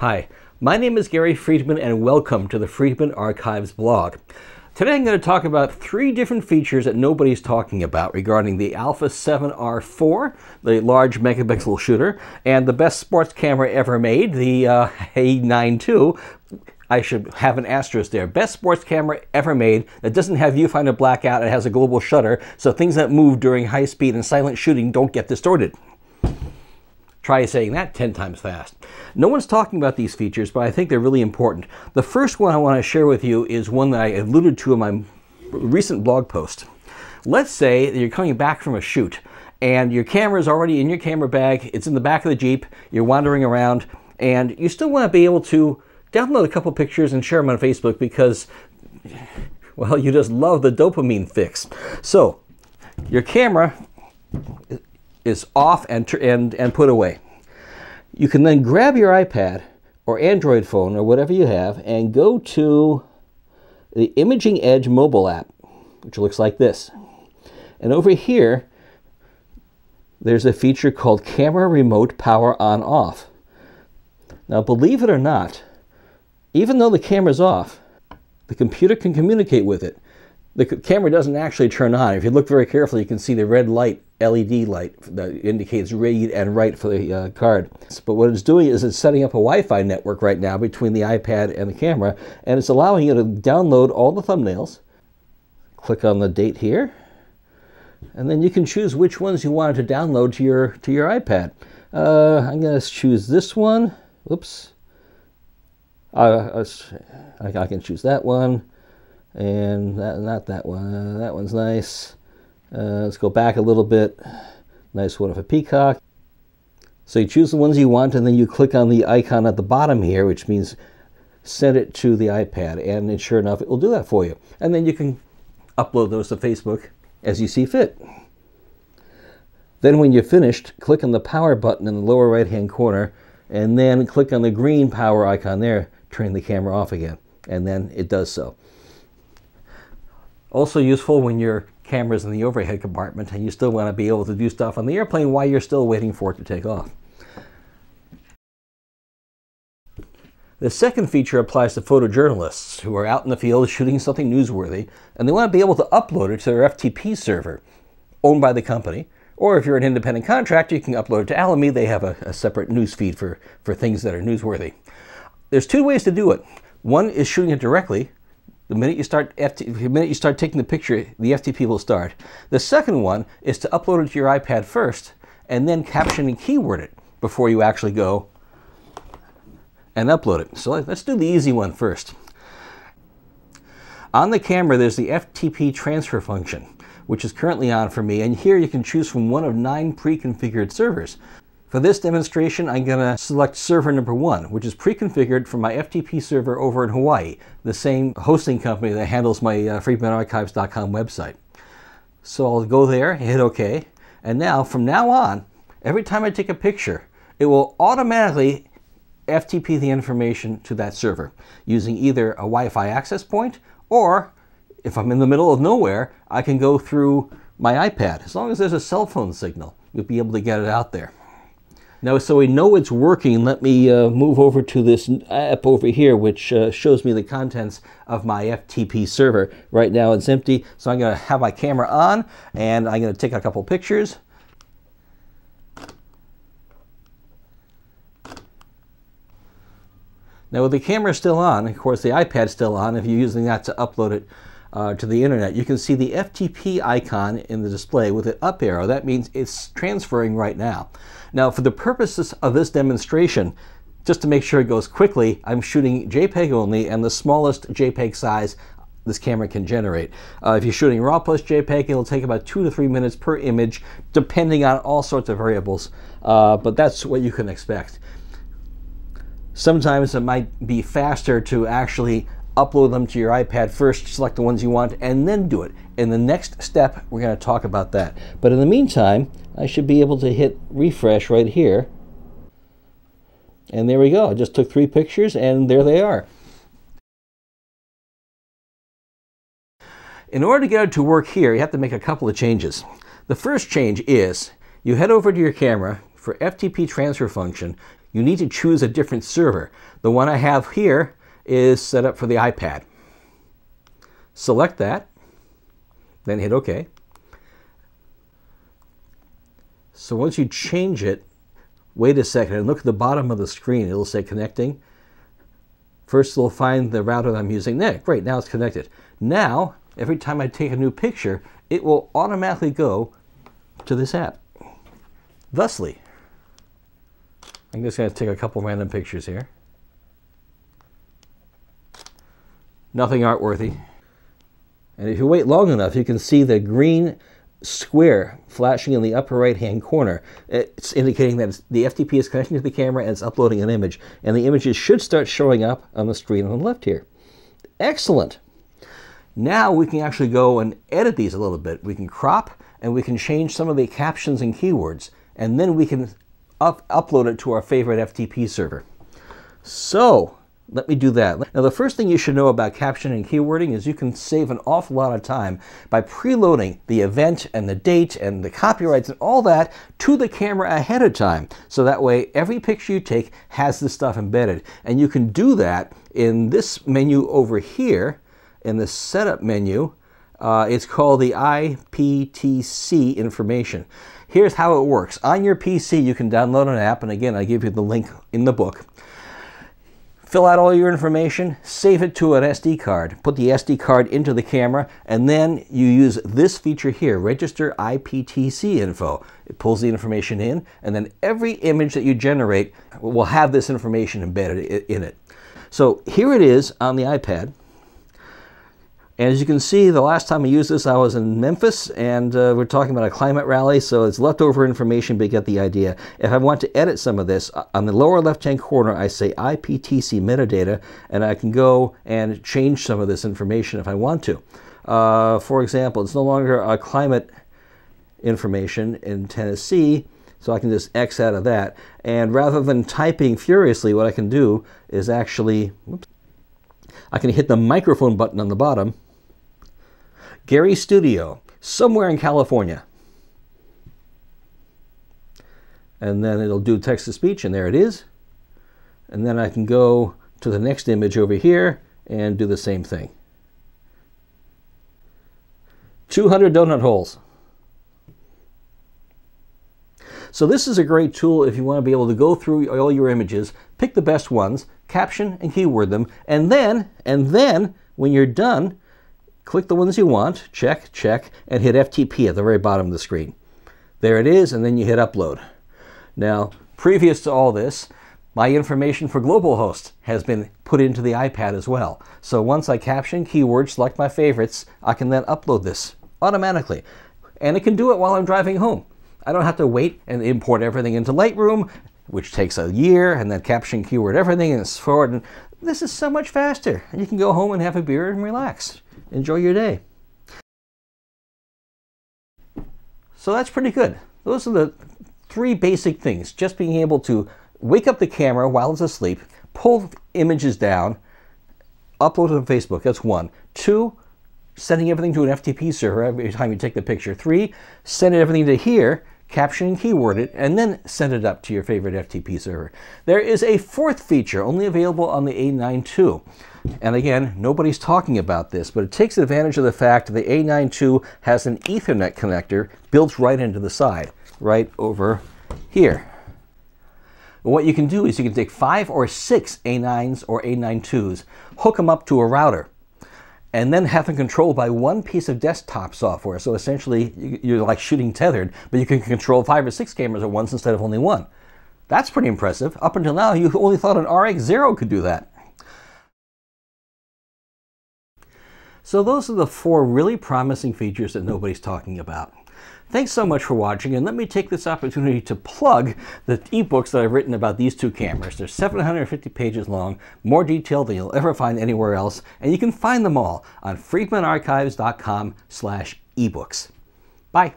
Hi, my name is Gary Friedman and welcome to the Friedman Archives blog. Today I'm going to talk about three different features that nobody's talking about regarding the Alpha 7R4, the large megapixel shooter, and the best sports camera ever made, the uh, A9 II. I should have an asterisk there. Best sports camera ever made that doesn't have viewfinder blackout. It has a global shutter, so things that move during high speed and silent shooting don't get distorted. Try saying that 10 times fast. No one's talking about these features, but I think they're really important. The first one I want to share with you is one that I alluded to in my recent blog post. Let's say that you're coming back from a shoot and your camera is already in your camera bag, it's in the back of the Jeep, you're wandering around, and you still want to be able to download a couple pictures and share them on Facebook because, well, you just love the dopamine fix. So, your camera is off and, and, and put away. You can then grab your iPad or Android phone or whatever you have and go to the Imaging Edge mobile app, which looks like this. And over here, there's a feature called Camera Remote Power On Off. Now, believe it or not, even though the camera's off, the computer can communicate with it the camera doesn't actually turn on. If you look very carefully, you can see the red light, LED light, that indicates read and write for the uh, card. But what it's doing is it's setting up a Wi-Fi network right now between the iPad and the camera, and it's allowing you to download all the thumbnails. Click on the date here, and then you can choose which ones you want to download to your to your iPad. Uh, I'm going to choose this one. Oops. Uh, I, I can choose that one and that, not that one. that one's nice. Uh, let's go back a little bit. Nice one of a peacock. So you choose the ones you want, and then you click on the icon at the bottom here, which means send it to the iPad, and sure enough, it will do that for you. And then you can upload those to Facebook as you see fit. Then when you're finished, click on the power button in the lower right hand corner, and then click on the green power icon there, turn the camera off again, and then it does so. Also useful when your camera's in the overhead compartment and you still want to be able to do stuff on the airplane while you're still waiting for it to take off. The second feature applies to photojournalists who are out in the field shooting something newsworthy and they want to be able to upload it to their FTP server owned by the company. Or if you're an independent contractor, you can upload it to Alamy. They have a, a separate news feed for, for things that are newsworthy. There's two ways to do it. One is shooting it directly the minute you start FT, the minute you start taking the picture, the FTP will start. The second one is to upload it to your iPad first and then caption and keyword it before you actually go and upload it. So let's do the easy one first. On the camera, there's the FTP transfer function, which is currently on for me, and here you can choose from one of nine pre-configured servers. For this demonstration, I'm going to select server number one, which is pre-configured for my FTP server over in Hawaii, the same hosting company that handles my uh, website. So I'll go there, hit OK, and now, from now on, every time I take a picture, it will automatically FTP the information to that server using either a Wi-Fi access point or if I'm in the middle of nowhere, I can go through my iPad. As long as there's a cell phone signal, you'll be able to get it out there. Now, so we know it's working, let me uh, move over to this app over here, which uh, shows me the contents of my FTP server. Right now it's empty, so I'm going to have my camera on, and I'm going to take a couple pictures. Now with the camera still on, of course the iPad's still on if you're using that to upload it uh, to the internet, you can see the FTP icon in the display with an up arrow. That means it's transferring right now. Now, for the purposes of this demonstration, just to make sure it goes quickly, I'm shooting JPEG only and the smallest JPEG size this camera can generate. Uh, if you're shooting RAW plus JPEG, it'll take about two to three minutes per image, depending on all sorts of variables, uh, but that's what you can expect. Sometimes it might be faster to actually upload them to your iPad first, select the ones you want, and then do it. In the next step, we're going to talk about that. But in the meantime, I should be able to hit refresh right here. And there we go. I just took three pictures, and there they are. In order to get it to work here, you have to make a couple of changes. The first change is you head over to your camera for FTP transfer function, you need to choose a different server. The one I have here is set up for the iPad. Select that, then hit OK. So once you change it, wait a second and look at the bottom of the screen. It'll say connecting. First, it'll find the router that I'm using. There, great, now it's connected. Now, every time I take a new picture, it will automatically go to this app. Thusly, I'm just going to take a couple random pictures here. Nothing art-worthy. And if you wait long enough, you can see the green square flashing in the upper right hand corner. It's indicating that the FTP is connecting to the camera and it's uploading an image. And the images should start showing up on the screen on the left here. Excellent. Now we can actually go and edit these a little bit. We can crop and we can change some of the captions and keywords. And then we can up upload it to our favorite FTP server. So let me do that. Now the first thing you should know about captioning and keywording is you can save an awful lot of time by preloading the event and the date and the copyrights and all that to the camera ahead of time. So that way every picture you take has this stuff embedded. And you can do that in this menu over here in the setup menu. Uh, it's called the IPTC information. Here's how it works. On your PC, you can download an app, and again, I give you the link in the book fill out all your information, save it to an SD card, put the SD card into the camera, and then you use this feature here, register IPTC info. It pulls the information in, and then every image that you generate will have this information embedded in it. So here it is on the iPad. And as you can see, the last time I used this, I was in Memphis, and uh, we're talking about a climate rally, so it's leftover information, but you get the idea. If I want to edit some of this, uh, on the lower left-hand corner, I say IPTC metadata, and I can go and change some of this information if I want to. Uh, for example, it's no longer a climate information in Tennessee, so I can just X out of that. And rather than typing furiously, what I can do is actually, whoops, I can hit the microphone button on the bottom, Gary Studio, somewhere in California. And then it'll do text to speech, and there it is. And then I can go to the next image over here and do the same thing. 200 donut holes. So this is a great tool if you want to be able to go through all your images, pick the best ones, caption and keyword them, and then, and then, when you're done, Click the ones you want, check, check, and hit FTP at the very bottom of the screen. There it is, and then you hit upload. Now, previous to all this, my information for global host has been put into the iPad as well. So once I caption keywords, select my favorites, I can then upload this automatically. And it can do it while I'm driving home. I don't have to wait and import everything into Lightroom, which takes a year, and then caption keyword everything and forward. And this is so much faster. You can go home and have a beer and relax enjoy your day. So that's pretty good. Those are the three basic things. Just being able to wake up the camera while it's asleep, pull images down, upload to Facebook. That's one. Two, sending everything to an FTP server every time you take the picture. Three, sending everything to here, caption and keyword it, and then send it up to your favorite FTP server. There is a fourth feature only available on the A9 II. And again, nobody's talking about this, but it takes advantage of the fact that the A9 II has an Ethernet connector built right into the side, right over here. what you can do is you can take five or six A9s or A9 IIs, hook them up to a router, and then have them controlled by one piece of desktop software. So essentially, you're like shooting tethered, but you can control five or six cameras at once instead of only one. That's pretty impressive. Up until now, you only thought an RX-0 could do that. So those are the four really promising features that nobody's talking about. Thanks so much for watching, and let me take this opportunity to plug the ebooks that I've written about these two cameras. They're 750 pages long, more detailed than you'll ever find anywhere else, and you can find them all on friedmanarchives.com slash ebooks. Bye.